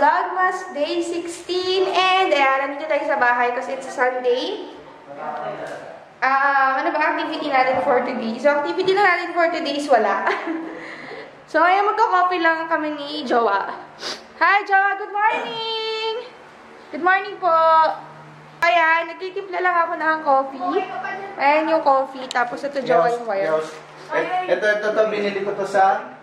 Vlogmas Day 16. And ayan, nandito tayo sa bahay kasi it's a Sunday. Ah, ano ba activity natin for today? So, activity na natin for today is wala. so, ayan, magka-coffee lang kami ni Jowa. Hi, Jowa! Good morning! Good morning po! Ayan, nagtitimpla lang ako ng coffee. Ayan yung coffee, tapos ito Jowa yung wire. Ito, ito, ito, binili ko to sa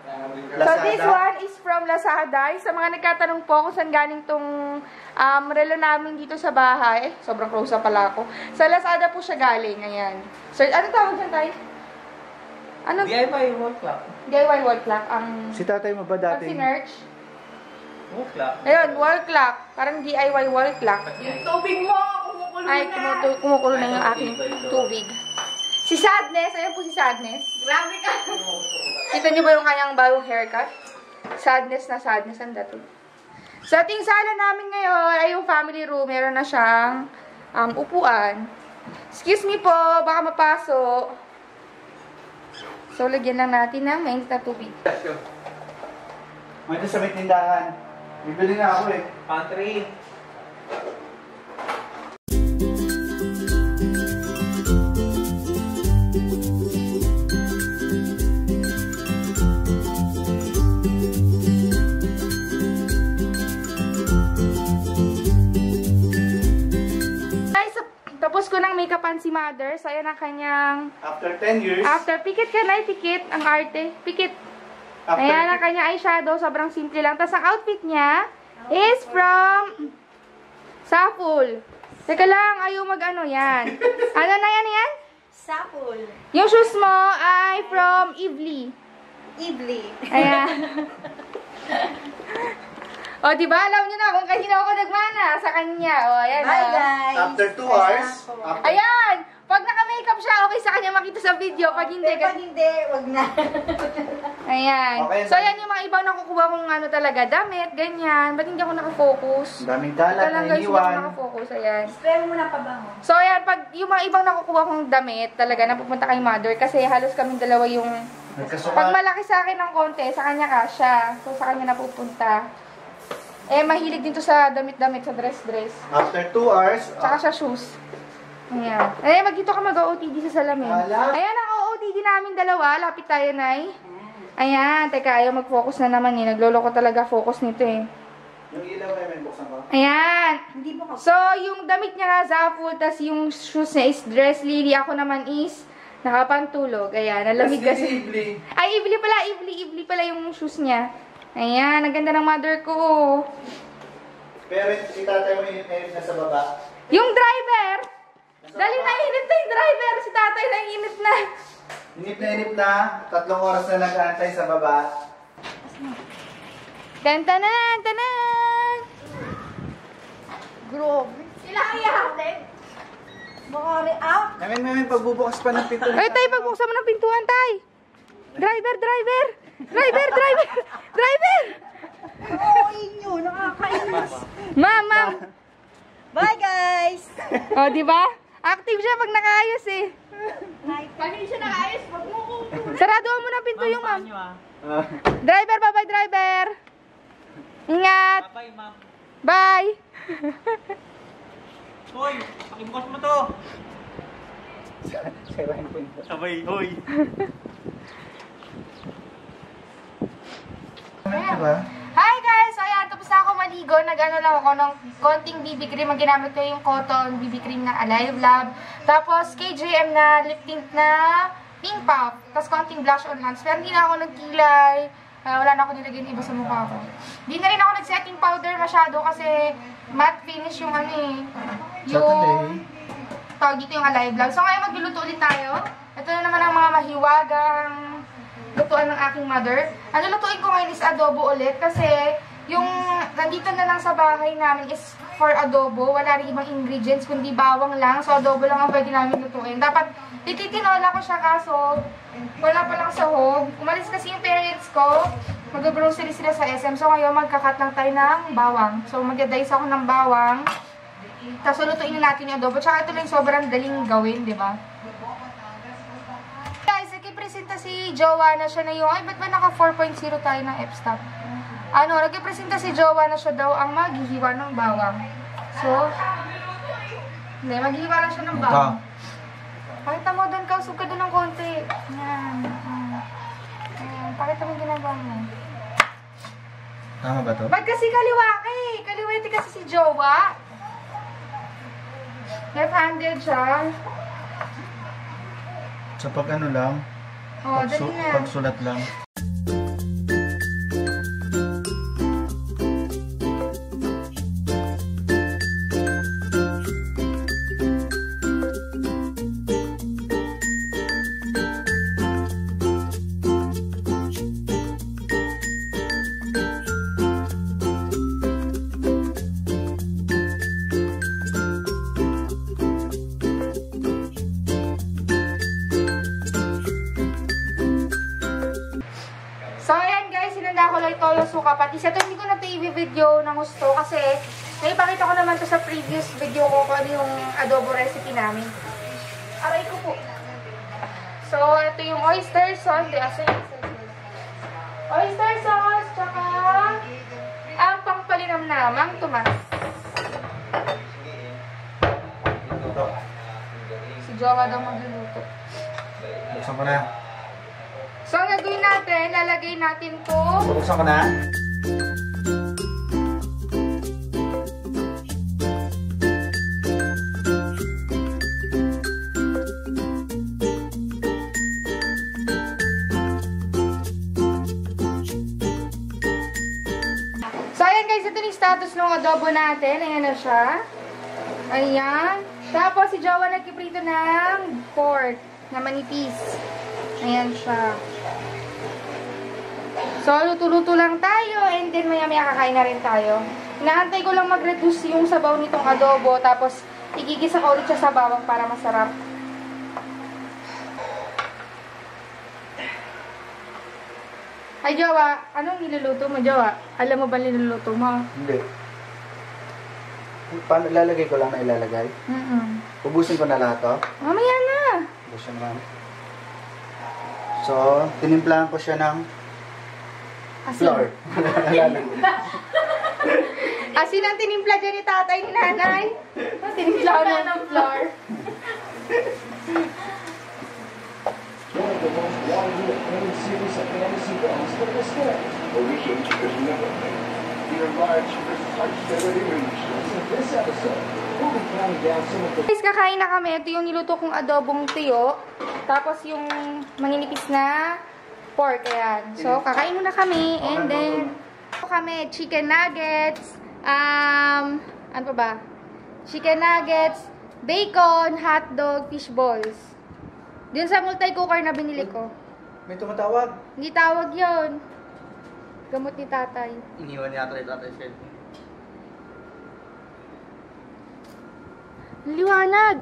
So this one is from Lazada. Sa mga nagkatanong po kung saan galing tong um, relo namin dito sa bahay. Eh, sobrang close up pala ako. Sa Lazada po siya galing. Ayan. Sir, ano tawag dyan tayo? Ano? DIY wall clock. DIY wall clock. Ang, Si tatay mo ba ang dati? sinerch. Wall clock. Ayun, wall clock. Parang DIY wall clock. Tubig mo! Kumukulo Ay, na! kumutu- kumukulo na yung aking tubig. Si Sadness. Ayan po si Sadness. Grabe ka! Kita niyo ba yung kanyang bagong haircut? Sadness na sadness ang dating. Sa ating sala namin ngayon ay yung family room. Meron na siyang um, upuan. Excuse me po, baka mapasok. So, lagyan lang natin ng mainit na tubig. May doon sa may tindahan. Bibili na ako eh. Pantry. Tapos ko ng make-upan si mother. So, ayan ang kanyang... After 10 years, After, pikit ka na, pikit. Ang arte. Pikit. after, Ayan ang kanyang eyeshadow. Sobrang simple lang. Tapos ang outfit niya is from Saful. Teka lang, ayaw mag-ano yan. Ano na yan yan? Sapul. Yung shoes mo ay from Ivli. Ibli. Ayan. o, di ba? Alam niyo na kung kanino ako nagmana sa kanya. O, ayan. Hi o. guys! after 2 hours, after, Ayan! Pag naka-makeup siya, okay sa kanya makita sa video. Pag hindi, Pero pag hindi, wag na. Ayan. Okay, so, ayan yung mga ibang nakukuha kong ano talaga, damit, ganyan. Ba't hindi ako nakafocus? daming Ito kalat lang na guys, hindi ako iniwan. nakafocus. Ayan. Spray mo muna pabango. So, ayan, pag yung mga ibang nakukuha kong damit, talaga napupunta kay mother kasi halos kaming dalawa yung... Pag malaki sa akin ng konti, sa kanya kasha. So, sa kanya napupunta. Eh, mahilig din to sa damit-damit, sa dress-dress. After 2 hours, Tsaka sa shoes. Ayan. Eh, mag-dito ka mag-OOTD sa salamin. Ala. Ayan ang OOTD namin dalawa. Lapit tayo, Nay. Ayan. Teka, ayaw mag-focus na naman eh. Nagloloko talaga focus nito eh. yung ilaw ay may buksan ko. Ayan. Hindi mo So, yung damit niya nga Zaful, tas yung shoes niya is Dress Lily. Ako naman is nakapantulog. Ayan, nalamig kasi. Ibli. Ay, Ibli pala, Ibli, Ibli pala yung shoes niya. Ayan, ang ganda ng mother ko. Pero si tatay mo init na sa baba. Yung driver! Dali na init na yung driver. Si tatay na init na. Inip na inip na, tatlong oras na nag-aantay sa baba. Tantanan, tanan! Grabe. Sila kaya natin. Baka react. Namin, namin, pagbubukas pa ng pinto. Ay, tay, pagbuksan mo ng pintuan, tay. Driver, driver! Driver, driver! Driver! Oo, inyo. Nakakainis. Ma'am, ma'am. Bye guys! O, di ba? Active siya pag nakaayos eh. Pag hindi siya nakaayos, wag mo ko. Sarado mo na pinto yung ma'am. Ah, Driver, bye-bye, driver. Ingat. Bye, ma'am. Bye. Hoy, pakibukas mo to. Sabay, hoy. Diba? Hi guys! So ayan, tapos na ako maligo. Nag-ano lang ako ng konting BB cream. Ang ginamit ko yung cotton BB cream ng Alive Lab. Tapos KJM na lip tint na pink puff. Tapos konting blush on hands. Pero hindi na ako nagkilay. Ah, wala na ako nilagay ng iba sa mukha ko. Hindi na rin ako nag-setting powder masyado kasi matte finish yung ano eh. Yung tawag dito yung Alive Lab. So ngayon magluluto ulit tayo. Ito na naman ang mga mahiwagang lutuan ng aking mother. Ang lulutuin ko ngayon is adobo ulit kasi yung nandito na lang sa bahay namin is for adobo. Wala rin ibang ingredients kundi bawang lang. So adobo lang ang pwede namin lutuin. Dapat tititinola ko siya kaso wala pa lang sahog. Umalis kasi yung parents ko. Mag-grocery sila sa SM. So ngayon magkakat lang tayo ng bawang. So mag-dice ako ng bawang. Tapos lutuin na natin yung adobo. Tsaka ito lang sobrang daling gawin, di ba? Guys, nagkipresenta si Jowa na siya na yung, ay, ba't ba naka 4.0 tayo ng F-stop? ano, nagpipresenta si Jowa na siya daw ang maghihiwa ng bawang. So, hindi, maghihiwa lang siya ng bawang. Pakita mo doon, kausog ka doon ng konti. Yan. Yan. Yan. Pakita mo yung ginagawa mo. Tama ba to? Ba't kasi kaliwa ka eh? Kaliwete kasi si Jowa. Left-handed siya. Sa pag ano lang, Oh, pagsu- dali na. pagsulat lang. Patis. Ito hindi ko na ito i-video ng gusto kasi naipakita ko naman to sa previous video ko kung ano yung adobo recipe namin. Aray ko po. So, ito yung oyster sauce. Di, asa yung oyster sauce? Tsaka ang pangpalinamnamang tumas. Ito. Si Jowa daw magluluto. Buksan ko na. So, ang gagawin natin, lalagay natin to Buksan ko na. Status ng adobo natin. Ayan na siya. Ayan. Tapos, si Jowa nagkiprito ng pork na manipis. Ayan siya. So, luto-luto lang tayo and then maya-maya kakain na rin tayo. Inaantay ko lang mag-reduce yung sabaw nitong adobo tapos igigisa ko ulit siya sa bawang para masarap. Ay, Jowa, anong niluluto mo, Jowa? Alam mo ba niluluto mo? Hindi. Paano ilalagay ko lang na ilalagay? Mm-mm. Ubusin ko na lahat to. Mamaya na. Ubusin mo lang. So, tinimplahan ko siya ng Asin. flour. Asin ang tinimpla dyan ni tatay ni nanay. Tinimpla ko na ng flour. Guys, kakain na kami. Ito yung niluto kong adobong tuyo. Tapos yung maninipis na pork. Ayan. So, kakain muna kami. And then, kami, chicken nuggets. Um, ano pa ba? Chicken nuggets, bacon, hotdog, fish balls. Dun sa multi-cooker na binili ko. May tumatawag. Hindi tawag yon Gamot ni tatay. Iniwan niya ito tatay siya. Liwanag!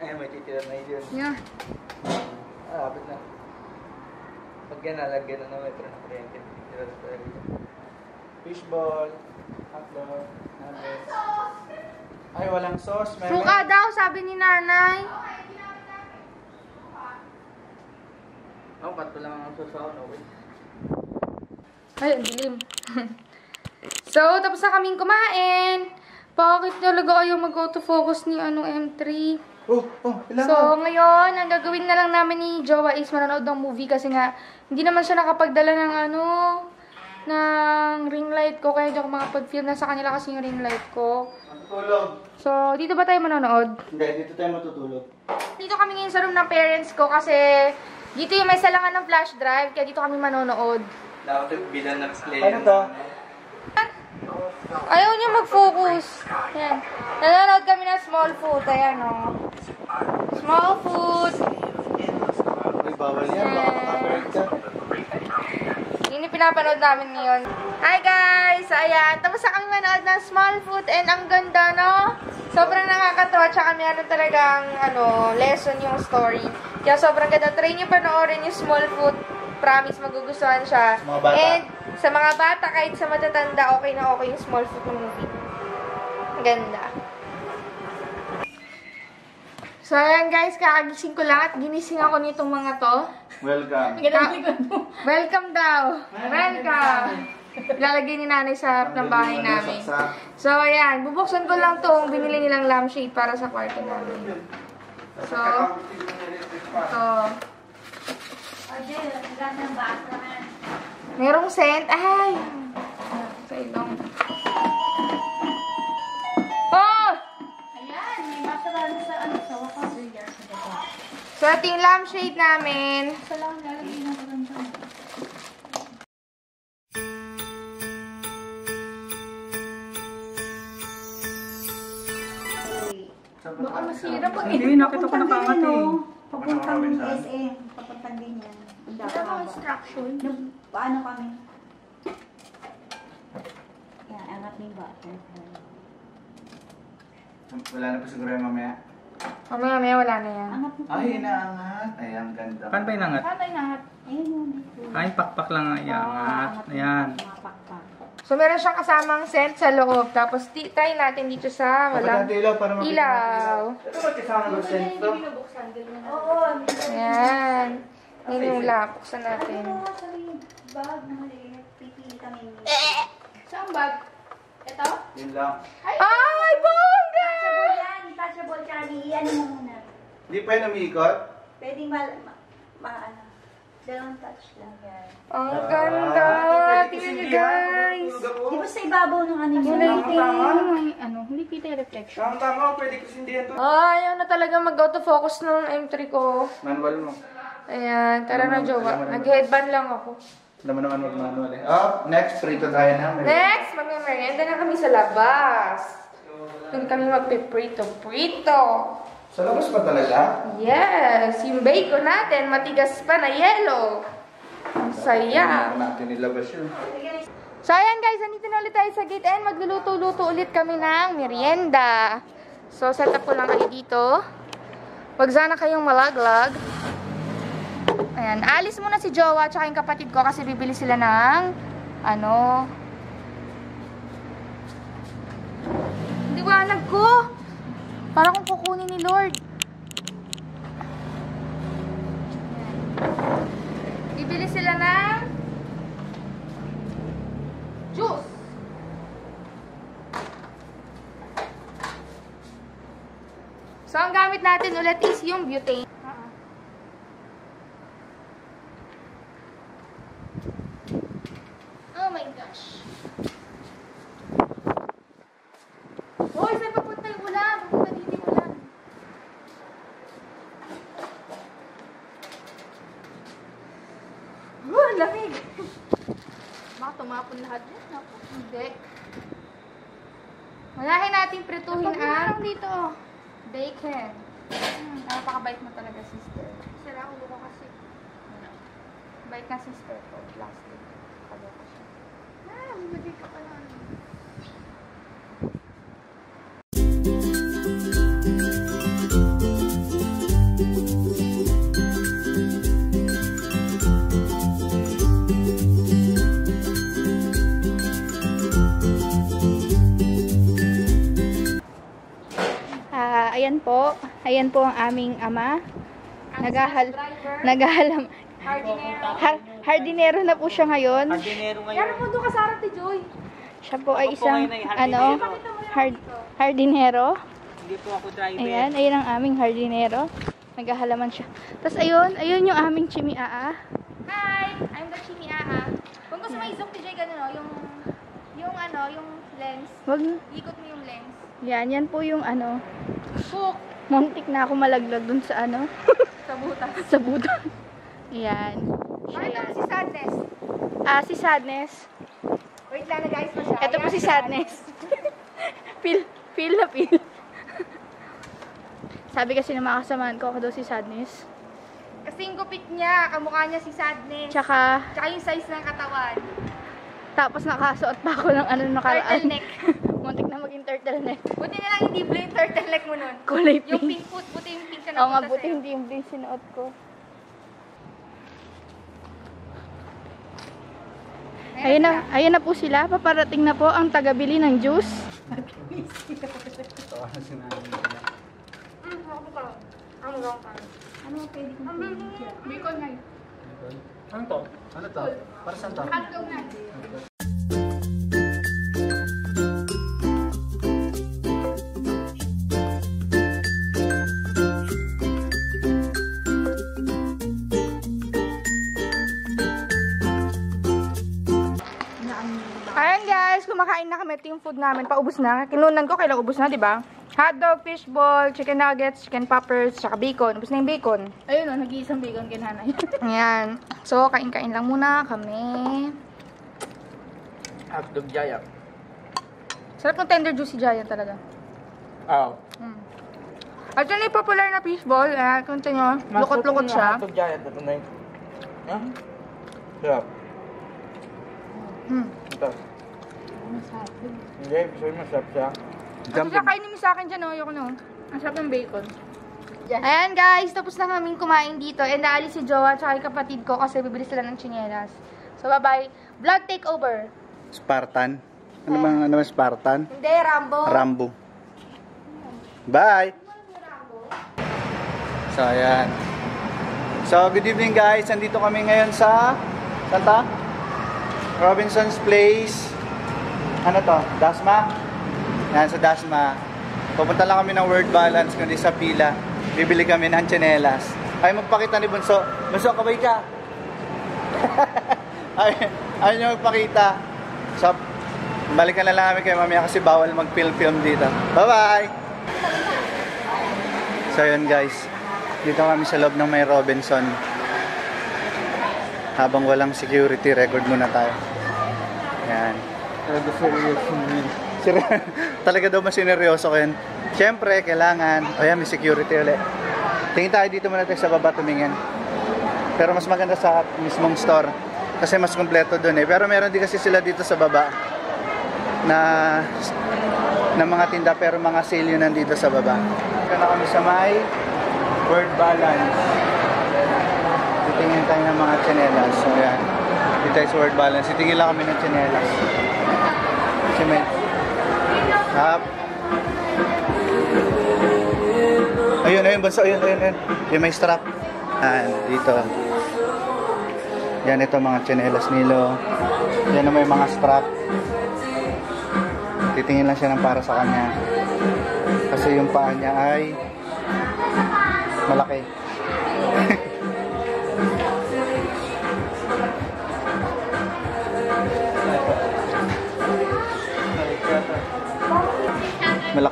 Eh, may titira na yun. Yeah. Ah, lapit na. Pag yan, nalagyan na ng metro na kuryente. Titira na. Fishball, hotdog, nuggets. Ay, walang sauce. May Suka daw, sabi ni nanay. Ako, pato lang ang susaw, no? Wait. Ay, ang dilim. so, tapos na kaming kumain. Bakit talaga ayaw mag-auto focus ni ano M3? Oh, oh, ilan So, ngayon, ang gagawin na lang namin ni Jowa is manonood ng movie kasi nga, hindi naman siya nakapagdala ng ano, ng ring light ko. Kaya hindi ako makapag-film na sa kanila kasi yung ring light ko. Matutulog. So, dito ba tayo manonood? Hindi, dito tayo matutulog. Dito kami ngayon sa room ng parents ko kasi dito yung may salangan ng flash drive, kaya dito kami manonood. Dapat yung bilang na-display Ano to? Ayaw niya mag-focus. Yan. Nanonood kami ng small food. Ayan, o. Small food. Uy, bawal yan. Baka ka. Pinapanood namin ngayon. Hi guys! Ayan, tapos na kami manood ng small food and ang ganda, no? Sobrang nakakatawa, tsaka meron talagang, ano, lesson yung story. Kaya sobrang ganda. Try nyo panoorin yung small food. Promise, magugustuhan siya. Sa mga bata. And sa mga bata, kahit sa matatanda, okay na okay yung small food movie. Ang Ganda. So, ayan guys, kakagising ko lang at ginising ako nitong mga to. Welcome. Ah, welcome daw. Welcome. Ilalagay ni nanay sa harap ng bahay namin. So, ayan. Bubuksan ko lang tong binili nilang lampshade para sa kwarto namin. So, ito. Merong scent. Ay! Sa ilong. So, ito yung lampshade namin. Sa lang, lalagay na ko lang dyan. Baka masira pag Hindi, nakita ko nakaangat eh. Papuntang Ano ka, SM, papuntang Wala dami bang haba. instruction? Paano kami? Yan, angat yung butter. Wala na pa siguro yung mamaya. Mamaya, mamaya wala na yan. Angat. Ay, inaangat. Ay, ang ganda. Paano ba inangat? Paano inangat? Ayun yun. Ay, pakpak lang ang iangat. Ayan. Mapakpak. So, meron siyang kasamang scent sa loob. Tapos, ti- try natin dito sa walang natin ilaw para makita natin ilaw. Ito ba kasama ng scent to? Oo. Ayan. Yun yung lap. Buksan natin. Ano sa bag na maliit? Pipili kami. Saan bag? Ito? Yun lang. Ay, bongga! Yan. Touchable Charlie. Ano mo muna? Hindi pa yun umiikot? Pwedeng mal... Ma, ma ano. Dalawang touch lang yan. Ang Ah, ganda! Tingnan ha? guys! Di ba sa ibabaw ng ano Yung yun? may ano, hindi kita yung reflection. Tama tama, pwede ko sindihan to. Ay, ayaw na talaga mag-autofocus ng M3 ko. Manual mo. Ayan, tara na, jowa. Nag-headband lang ako. Alam mo naman mag-manual eh. Oh, next, prito tayo na. Next, magme-merienda na kami sa labas. Doon kami magpiprito-prito. Sa labas pa talaga? Yes, yung bacon natin, matigas pa na yellow. Ang saya. Hindi natin nilabas yun. So ayan guys, andito na ulit tayo sa gate and magluluto-luto ulit kami ng merienda. So set up ko lang kayo dito. Huwag sana kayong malaglag. Ayan, alis muna si Jowa at yung kapatid ko kasi bibili sila ng ano Liwanag ko! Para kung kukunin ni Lord. Bibili sila ng juice. So, ang gamit natin ulit is yung butane. Oh my gosh. Hoy, saan papunta yung ulam? Papunta dito yung ulam. Oh, ang lamig. Baka tumapon lahat yan. Ako, hindi. Malahin natin prituhin ang dito. bacon. Hmm, napakabait mo talaga, sister. Sira ulo ko kasi. Bait na sister ko. Plastic. Kaloko siya. Ah, bumagay ka pala. Ah, ayan po. Ayan po ang aming ama. Nagahal nagahalam Hardinero. har, hardinero na po siya ngayon. Hardinero Yan ngayon. ang mundo ka sa Ate Joy. Siya po ay Ako po isang ay ano, hardinero. hard, hardinero. Hindi po ako driver. Ayan, ayan ang aming hardinero. Naghahalaman siya. Tapos ayun, ayun yung aming chimiaa. Hi! I'm the Chimi Aa. Kung gusto mo i-zoom ni Joy, ganun o, yung, yung ano, yung lens. Wag, Ikot mo yung lens. yan, yan po yung ano, Hook! muntik na ako malaglag dun sa ano, Sa butas. sa buto. Ayan. Siya Pakita yan. mo si Sadness. Ah, si Sadness. Wait lang na guys, pa siya. Ito po Ayan, si Sadness. feel, feel na feel. Sabi kasi ng mga kasamahan ko, ako daw si Sadness. Kasi yung gupit niya, kamukha niya si Sadness. Tsaka, Tsaka yung size ng katawan. tapos nakasuot pa ako ng ano nakaraan. Turtleneck. Muntik na maging turtleneck. Buti na lang hindi blue yung turtleneck mo nun. Kulay Yung pink. pink buti yung pink ka Oo nga, napunta buti sa'yo. hindi yung blue sinuot ko. Ayun na, ayun na po sila. Paparating na po ang tagabili ng juice. Ano pwede kong? Bacon na Ano to? Ano to? Para saan to? Hotdog na. Ito yung food namin. Paubos na. Kinunan ko, kailang ubos na, di ba? Hotdog, fishball, chicken nuggets, chicken poppers, tsaka bacon. Ubos na yung bacon. Ayun o, nag-iisang bacon kay nanay. Ayan. So, kain-kain lang muna kami. Hotdog giant. Sarap ng tender juicy giant talaga. Oh. Mm. At yun yung popular na fishball. Eh, kung ito nyo, lukot-lukot siya. Hotdog giant. Ito na yun. Ha? Sarap. Hmm. Ito. Hindi, gusto mo masarap siya. Ano siya, kainin mo sa akin dyan, oh. Ayoko no. Ang sarap ng bacon. Ayan guys, tapos na kaming kumain dito. And naalis si Jowa at yung kapatid ko kasi bibili sila ng chinelas. So bye-bye. Vlog takeover. Spartan. Ano bang ano bang Spartan? Hindi, Rambo. Rambo. Bye! So, ayan. So, good evening guys. Nandito kami ngayon sa... Santa? Robinson's Place. Ano to? Dasma? Yan, sa Dasma. Pupunta lang kami ng word balance kundi sa pila. Bibili kami ng tsinelas. Ay, magpakita ni Bunso. Bunso, kabay ka. ay, ayaw niyo magpakita. So, balikan na lang namin kayo mamaya kasi bawal mag-film-film dito. Bye-bye! So, yun guys. Dito kami sa loob ng may Robinson. Habang walang security, record muna tayo. Yan. Talaga serious yun. Sir- Talaga daw mas sineryoso ko yun. Siyempre, kailangan. O yan, may security ulit. Tingin tayo dito muna tayo sa baba tumingin. Pero mas maganda sa mismong store. Kasi mas kompleto doon eh. Pero meron din kasi sila dito sa baba na na mga tinda pero mga sale yun nandito sa baba. Ito na kami sa may word balance. Titingin tayo ng mga tsinelas. So yan. Dito tayo word balance. Titingin lang kami ng tsinelas. May Hap. Ayun, ayun, basta, ayun, ayun, ayun. Yung may strap. Yan, dito. Yan, ito mga tsinelas nilo. Yan may mga strap. Titingin lang siya ng para sa kanya. Kasi yung paa niya ay malaki.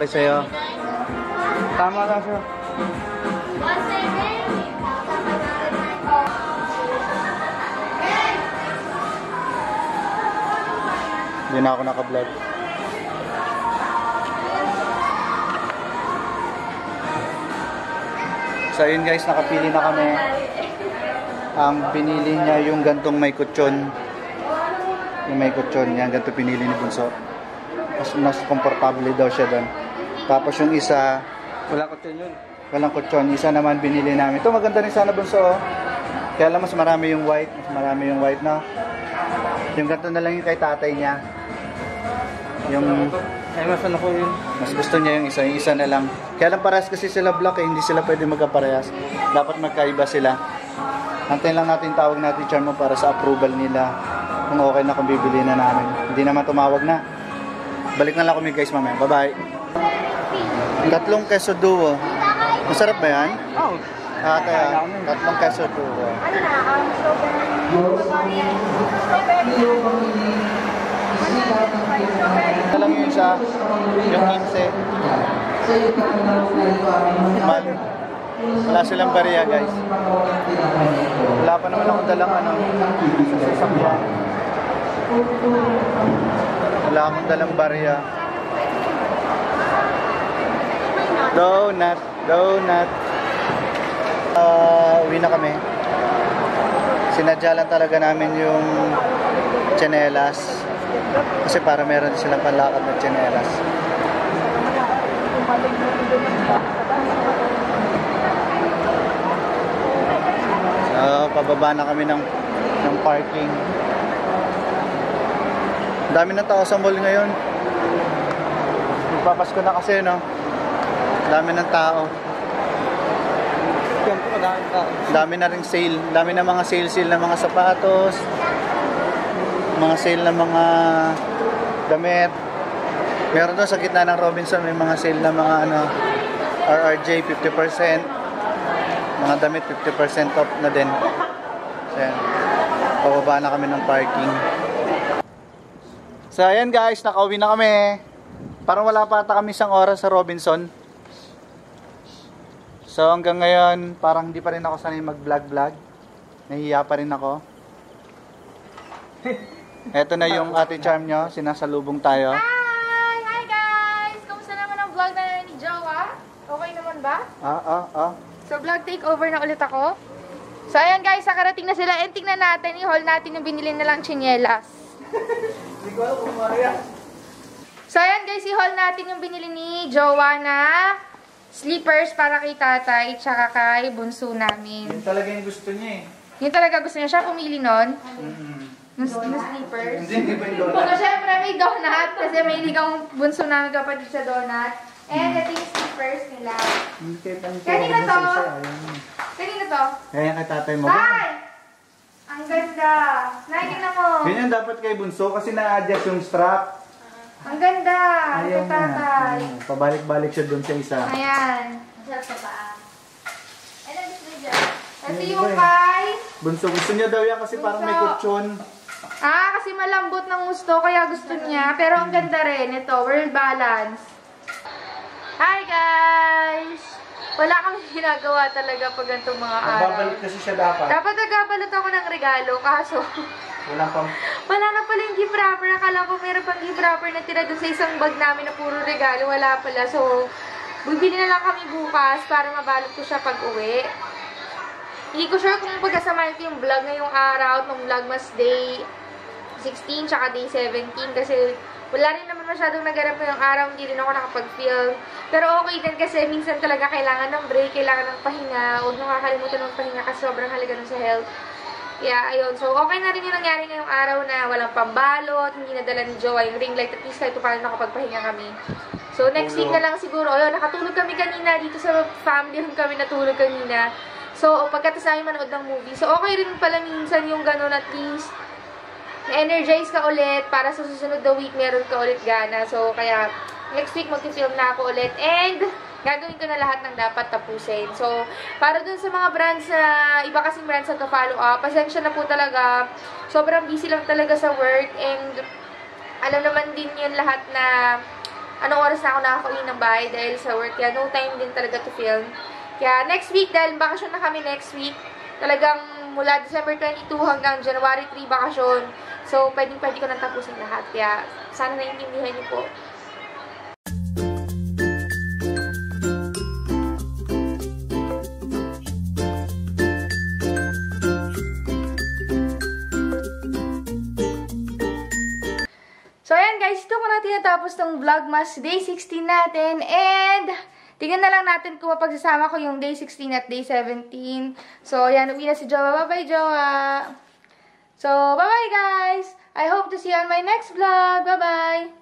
Malaki sa'yo. Tama lang siya. Hindi na ako naka-vlog. So yun guys, nakapili na kami. Ang pinili niya yung gantong may kutsyon. Yung may kutsyon, yan ganito pinili ni Bunso. Mas, mas komportable daw siya doon. Tapos yung isa, Wala ko yun. walang kutsyon. Isa naman binili namin. Ito maganda rin sana Bunso. oh. Kaya lang mas marami yung white. Mas marami yung white na. Yung ganito na lang yung kay tatay niya. Yung Ay, mas ano ko yun. mas gusto niya yung isa, yung isa na lang. Kaya lang parehas kasi sila black eh, hindi sila pwede magkaparehas. Dapat magkaiba sila. Antayin lang natin tawag natin Charm mo para sa approval nila. Kung okay na kung bibili na namin. Hindi naman tumawag na. Balik na lang kami guys mamaya. Bye-bye. Tatlong keso duo. Masarap ba yan? Oh. Ah, kaya, tatlong keso duo. Ano na, um, strawberry. Ito lang yung isa, yung 15. Mal. Wala silang bariya guys. Wala pa naman ako dalang ano, sa sasakyan. Wala akong dalang bariya. Donut, donut. Ah, uwi na kami. Sinadya lang talaga namin yung tsinelas. Kasi para meron silang panlakad na tsinelas. So, pababa na kami ng, ng parking. Ang dami ng tao sa mall ngayon. Magpapasko na kasi, no? Dami ng tao. Dami na ring sale. Dami na mga sale-sale na mga sapatos. Mga sale na mga damit. Meron doon sa gitna ng Robinson, may mga sale na mga ano, RRJ 50%. Mga damit 50% off na din. So, yan. Pababa na kami ng parking. So, ayan guys, nakauwi na kami. Parang wala pa ata kami isang oras sa Robinson. So hanggang ngayon, parang hindi pa rin ako sanay mag-vlog-vlog. Nahihiya pa rin ako. Eto na yung ate charm nyo, sinasalubong tayo. Hi! Hi guys! Kamusta naman ang vlog na ni Jowa? Okay naman ba? Ah, ah, ah. So vlog takeover na ulit ako. So ayan guys, nakarating na sila. And tingnan natin, i-haul natin yung binili na lang chinelas. Hindi ko alam kung Maria. So ayan guys, i-haul natin yung binili ni Jowa na slippers para kay tatay tsaka kay bunso namin. Yun talaga yung gusto niya eh. Yun talaga gusto niya. Siya pumili nun. Mm-hmm. Ng ng slippers. Hindi, hindi ba yung So, donut? syempre may donut kasi may ligang bunso namin kapatid sa donut. And ito yung slippers nila. Kanina to? Kanina to? Kaya kay tatay mo. Tay! Ang ganda. Tingnan mo. Ganyan dapat kay bunso kasi na-adjust yung strap. Ang ganda. Ayaw niya. tatay. Pabalik-balik siya dun sa isa. Ayan. Masarap pa pa. Ano gusto mo dyan? Ito yung ba eh? kay... Bunso, gusto niya daw yan kasi parang may Bunso. kutsyon. Ah, kasi malambot ng gusto, kaya gusto niya. Pero ang ganda rin. Ito, World Balance. Hi, guys! Wala kang ginagawa talaga pag ganitong mga araw. Nagbabalik kasi siya dapat. Dapat nagkabalot ako ng regalo, kaso Walang pang... wala na pala yung gift wrapper. Akala ko meron pang gift wrapper na tira doon sa isang bag namin na puro regalo. Wala pala. So, bibili na lang kami bukas para mabalot ko siya pag uwi. Hindi ko sure kung pagkasamahin ko yung vlog ngayong araw, nung Vlogmas Day 16 tsaka Day 17 kasi wala rin naman masyadong naganap ngayong araw, hindi rin ako nakapag-film. Pero okay din kasi minsan talaga kailangan ng break, kailangan ng pahinga, huwag nyo kakalimutan ng pahinga kasi sobrang halaga nun sa health. Yeah, ayun. So, okay na rin yung nangyari ngayong araw na walang pambalot, hindi nadala ni Jowa yung ring light, at least kahit paano nakapagpahinga kami. So, next week na lang siguro. Ayun, nakatulog kami kanina dito sa family room kami natulog kanina. So, pagkatapos namin manood ng movie. So, okay rin pala minsan yung ganun at least na-energize ka ulit para sa susunod na week meron ka ulit gana. So, kaya next week mag-film na ako ulit. And, gagawin ko na lahat ng dapat tapusin. So, para dun sa mga brands na, iba kasing brands na follow up, pasensya na po talaga. Sobrang busy lang talaga sa work. And, alam naman din yun lahat na anong oras na ako nakakauwi ng bahay dahil sa work. Kaya no time din talaga to film. Kaya next week, dahil bakasyon na kami next week, talagang mula December 22 hanggang January 3 bakasyon. So, pwedeng pwede ko nang tapusin lahat. Kaya, sana naiintindihan niyo po. Ayan guys, ito ko na tinatapos tong Vlogmas Day 16 natin. And, tingnan na lang natin kung mapagsasama ko yung Day 16 at Day 17. So, ayan, uwi na si Jowa. Bye-bye, Jowa! So, bye-bye guys! I hope to see you on my next vlog. Bye-bye!